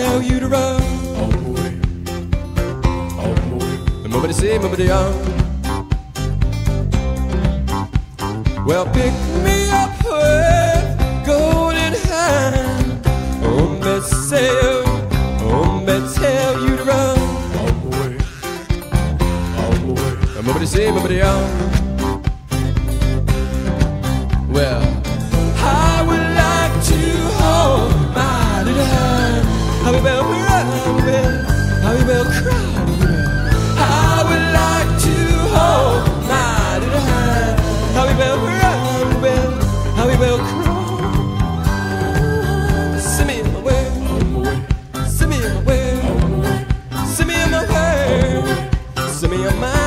tell you to run. oh boy, oh boy. the moment see, moment on. Well, pick me up with golden hand. Oh, me sail, oh, me tell you to run. oh boy, oh boy. the moment see, moment on. Well.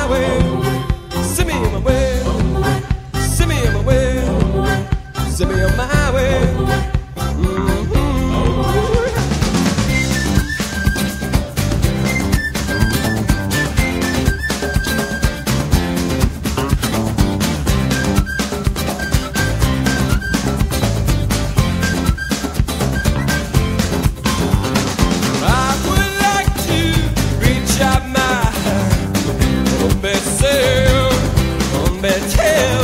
my way. Send me on my way. Send me on my way. Send me on my way.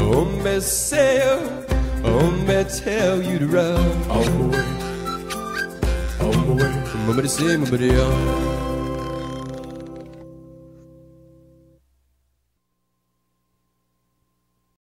Oh, me say oh, me tell you to run. All the way, all the way. Say, remember